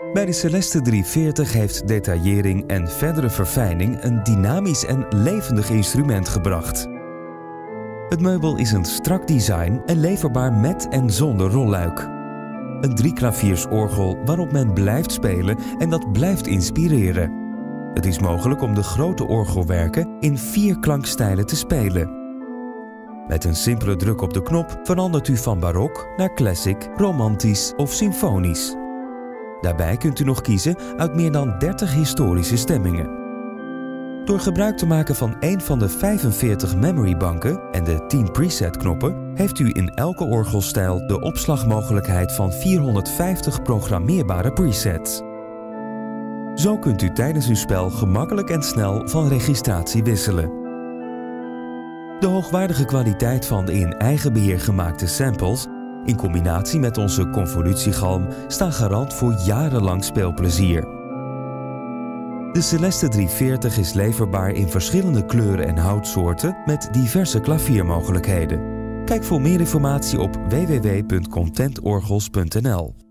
Bij de Celeste 340 heeft detaillering en verdere verfijning een dynamisch en levendig instrument gebracht. Het meubel is een strak design en leverbaar met en zonder rolluik. Een drieklaviersorgel waarop men blijft spelen en dat blijft inspireren. Het is mogelijk om de grote orgelwerken in vier klankstijlen te spelen. Met een simpele druk op de knop verandert u van barok naar classic, romantisch of symfonisch. Daarbij kunt u nog kiezen uit meer dan 30 historische stemmingen. Door gebruik te maken van een van de 45 memorybanken en de 10 preset-knoppen heeft u in elke orgelstijl de opslagmogelijkheid van 450 programmeerbare presets. Zo kunt u tijdens uw spel gemakkelijk en snel van registratie wisselen. De hoogwaardige kwaliteit van de in eigen beheer gemaakte samples in combinatie met onze convolutiegalm staan garant voor jarenlang speelplezier. De Celeste 340 is leverbaar in verschillende kleuren en houtsoorten met diverse klaviermogelijkheden. Kijk voor meer informatie op www.contentorgels.nl.